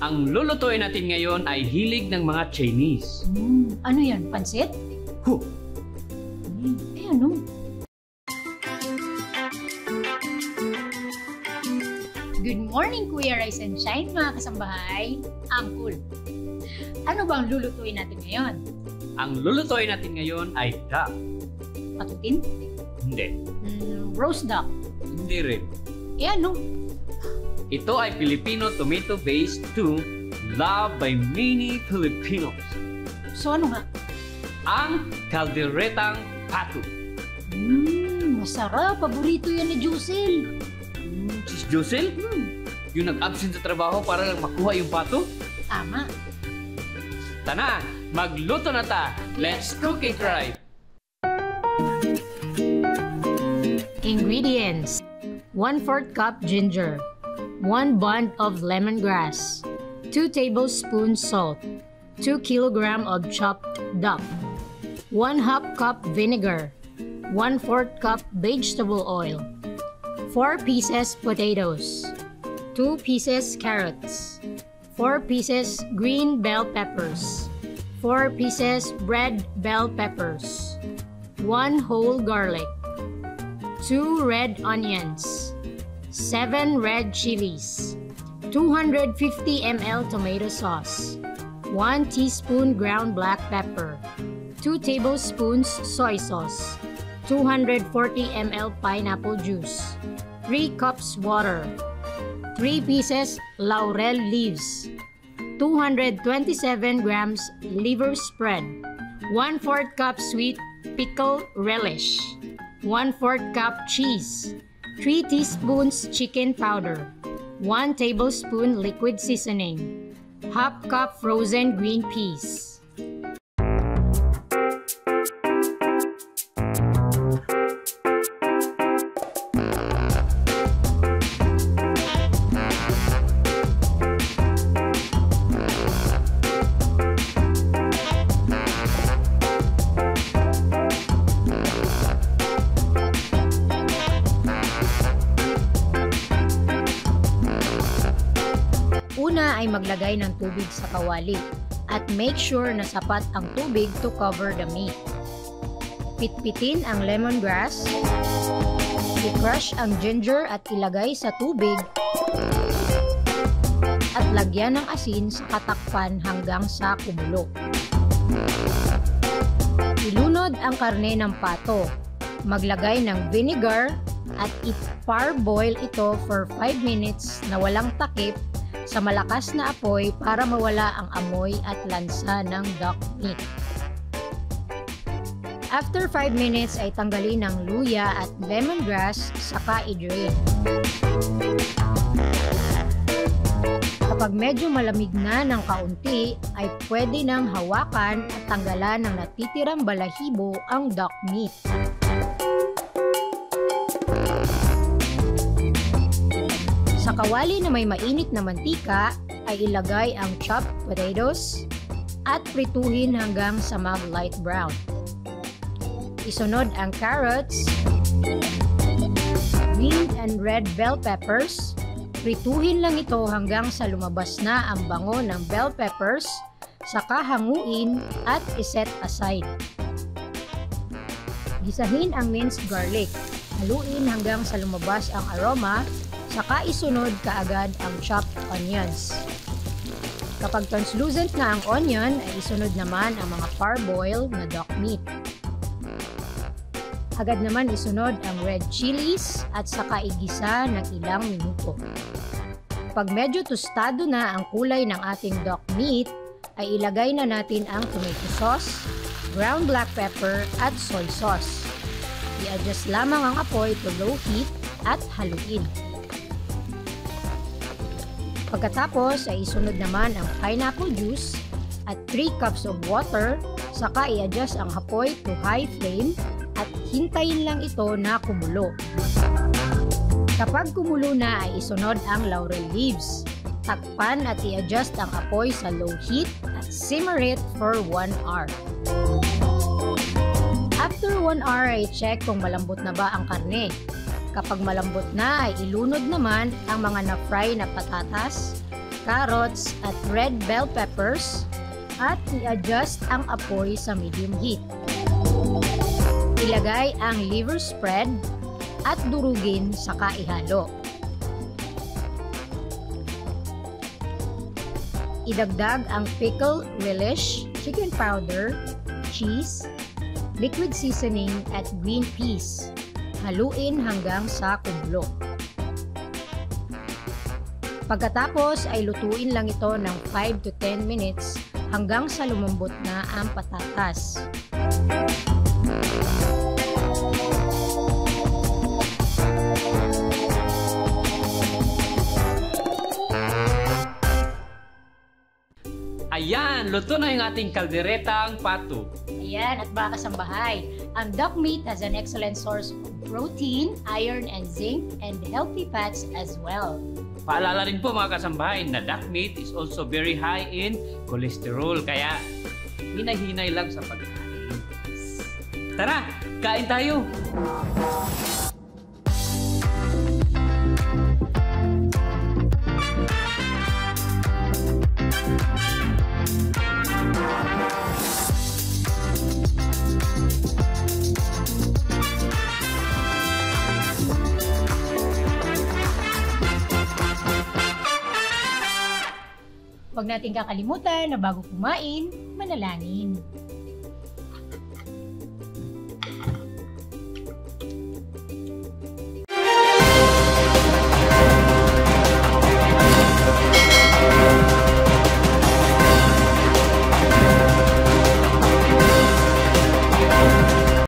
Ang lulutuin natin ngayon ay hilig ng mga Chinese. Hmm, ano yan? Pansit? Huh, Eh ano? Good morning, Kuya Rice and Shine, mga kasambahay. Angkul. Ano ba ang lulutuin natin ngayon? ang lulutuin natin ngayon ay duck. Patutin? Hindi, Hmm, roast duck. hindi rin. Eh ano? Ito ay Filipino tomato-based stew loved by many Filipinos. So ano nga? Ang kalderetang pato. Hmm, masarap. Paborito yan ni Jusil. Hmm, Sis Josel, Hmm, yung nag-absent sa trabaho para lang makuha yung pato? tama. Tana, magluto na ta. Let's cook it right. Ingredients 1 4 cup ginger, 1 bund of lemongrass, 2 tablespoons salt, 2 kilogram of chopped duck, 1 half cup vinegar, 1 4 cup vegetable oil, 4 pieces potatoes, 2 pieces carrots, 4 pieces green bell peppers, 4 pieces red bell peppers, 1 whole garlic, 2 red onions, 7 red chilies, 250 ml tomato sauce, 1 teaspoon ground black pepper, 2 tablespoons soy sauce, 240 ml pineapple juice, 3 cups water, 3 pieces laurel leaves, 227 grams liver spread, 1 4 cup sweet pickle relish, 1 4 cup cheese, 3 teaspoons chicken powder, 1 tablespoon liquid seasoning, half cup frozen green peas. Ay maglagay ng tubig sa kawali at make sure na sapat ang tubig to cover the meat. Pitpitin ang lemongrass, i-crush ang ginger at ilagay sa tubig at lagyan ng asin sa katakpan hanggang sa kumulo. Ilunod ang karne ng pato. Maglagay ng vinegar at i-parboil ito for 5 minutes na walang takip sa malakas na apoy para mawala ang amoy at lansa ng duck meat. After 5 minutes ay tanggalin ang luya at lemongrass saka i-drain. Kapag medyo malamig na ng kaunti, ay pwede nang hawakan at tanggalan ng natitirang balahibo ang duck meat. Kawali na may mainit na mantika, ay ilagay ang chopped potatoes at prituhin hanggang sa mag-light brown. Isunod ang carrots, green and red bell peppers. Prituhin lang ito hanggang sa lumabas na ang bango ng bell peppers, saka hanguin at iset aside. Gisahin ang minced garlic. Haluin hanggang sa lumabas ang aroma, saka isunod kaagad ang chopped onions. Kapag translucent na ang onion, ay isunod naman ang mga parboiled na duck meat. Agad naman isunod ang red chilies at saka igisa ng ilang minuto. Pag medyo tostado na ang kulay ng ating duck meat, ay ilagay na natin ang tomato sauce, ground black pepper at soy sauce. I-adjust lamang ang apoy to low heat at haluin. Pagkatapos ay isunod naman ang pineapple juice at 3 cups of water, saka i-adjust ang apoy to high flame at hintayin lang ito na kumulo. Kapag kumulo na ay isunod ang laurel leaves. Takpan at i-adjust ang apoy sa low heat at simmer it for 1 hour. After 1 hour ay check kung malambot na ba ang karne. Kapag malambot na ay ilunod naman ang mga na-fry na patatas carrots at red bell peppers at i-adjust ang apoy sa medium heat. Ilagay ang liver spread at durugin saka ihalo. Idagdag ang pickle relish, chicken powder, cheese, liquid seasoning at green peas. Haluin hanggang sa kumulo. Pagkatapos ay lutuin lang ito ng 5 to 10 minutes hanggang sa lumambot na ang patatas. Ayan, luto na yung ating kalderetang pato. Ayan, at mga kasambahay, ang duck meat has an excellent source of protein, iron, and zinc, and healthy fats as well. Paalala rin po mga kasambahay na duck meat is also very high in cholesterol. Kaya hinay-hinay lang sa pagkain. Tara, kain tayo! Huwag natin kakalimutan na bago kumain, manalangin.